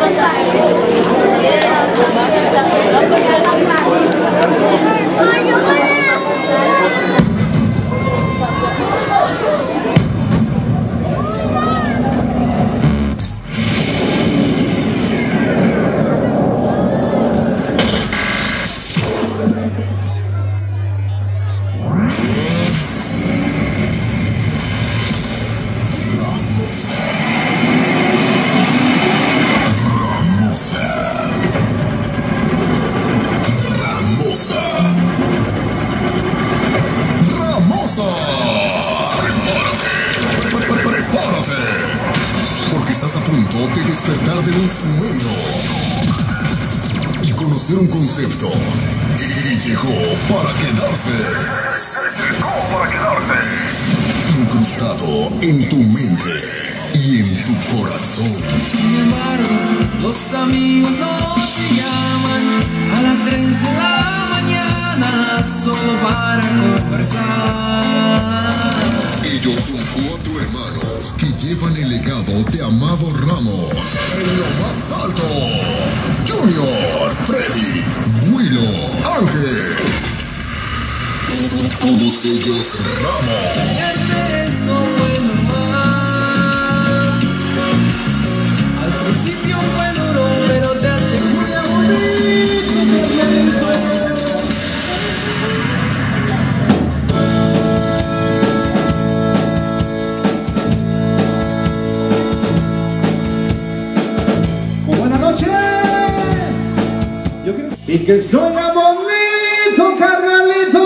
真的 Prepárate. Pre- Prepárate. Porque estás a punto de despertar de un sueño. Y conocer un concepto que llegó para quedarse. Llegó para quedarse. Incrustado en tu mente y en tu corazón. Sin embargo, los amigos no te llaman a las 3 de la solo para conversar. Ellos son cuatro hermanos que llevan el legado de Amado Ramos en lo más alto. Junior, Freddy, Willow, Ángel. Todos ellos Ramos. Y que suena bonito, carnalito.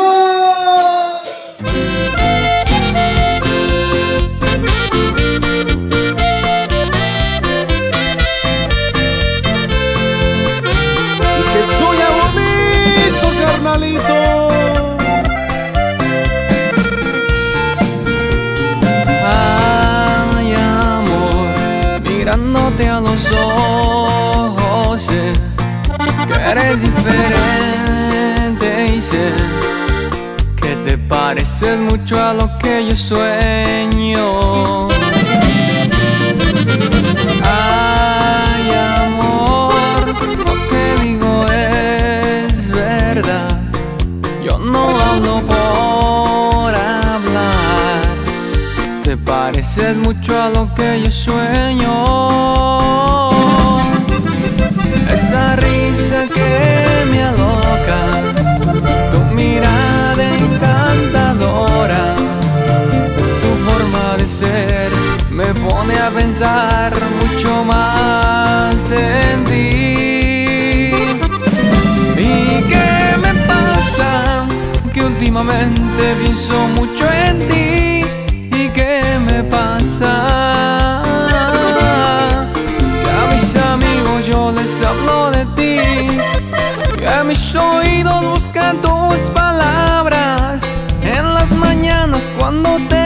Y que suena bonito, carnalito. Ay, amor, mirándote a los ojos, eres diferente y sé que te pareces mucho a lo que yo sueño. Ay, amor, lo que digo es verdad. Yo no hablo por hablar. Te pareces mucho a lo que yo sueño. Pensar mucho más en ti. ¿Y qué me pasa? Que últimamente pienso mucho en ti. ¿Y qué me pasa? Que a mis amigos yo les hablo de ti. Que a mis oídos buscan tus palabras. En las mañanas cuando te